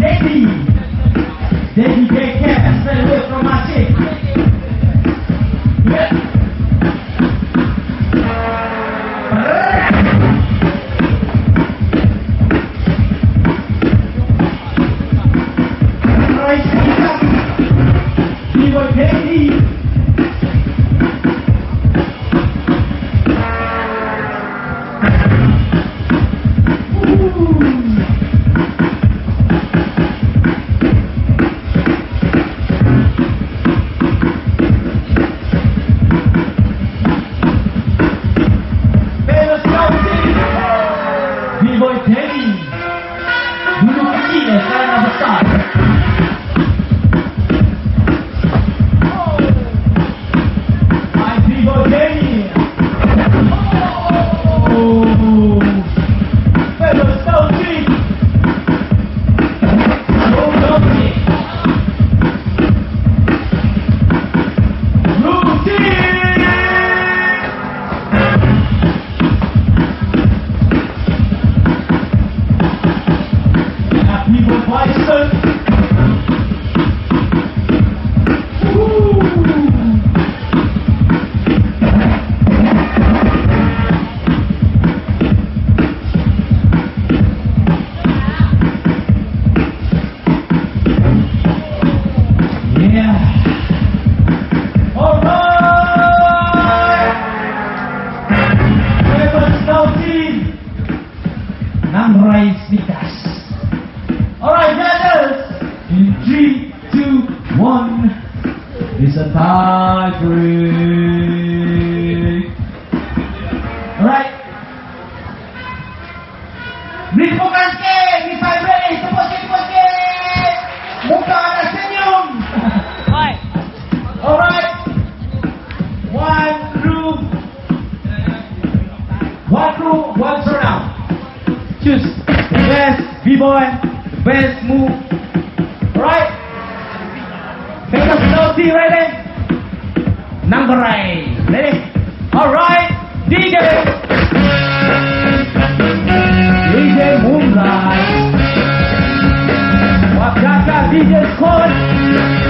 Debbie. Debbie, get cash. Let it rip from my shit. Alright, speakers. Alright, judges. In three, two, one. It's a tie break. Alright. Miss Pokanske, Miss Ibrahim, Pokanske, Pokanske. Muka ada senyum. Alright. Alright. One group. One group, one turnout. The best b-boy, best move. Alright. Make us naughty, ready? Number eight. Ready? Alright. DJ. DJ Moonlight. Wakaka DJ Scott.